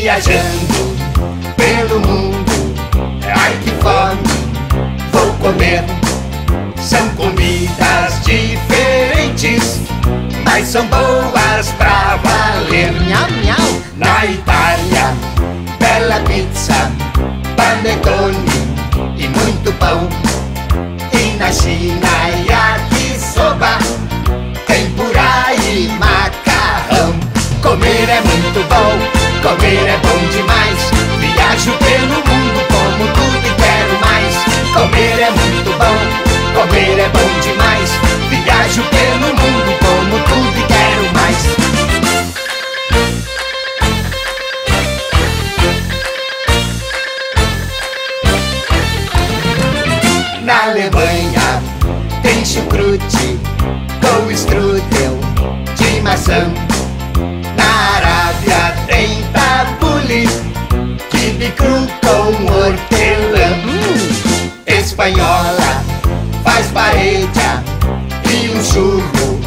Viajando pelo mundo, ai que fome, vou comer. São comidas diferentes, mas são boas pra valer. Miau, miau. Na Itália, bela pizza, panetone e muito pão. E na China, yakisoba, tempura e macarrão. Comer é muito bom, comer é bom demais. Viajo pelo mundo como tudo e quero mais. Comer é muito bom, comer é bom demais. Viajo pelo mundo como tudo e quero mais. Na Alemanha tem chucrute com strudel de maçã. Na espanhola faz paella e um churro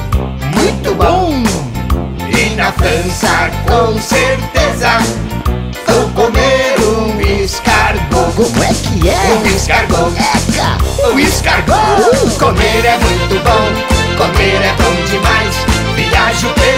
muito bom. E na França com certeza vou comer um escargot. Como é que Um é? escargot. Eca! O escargot Comer é muito bom Comer é bom demais Viajo pelo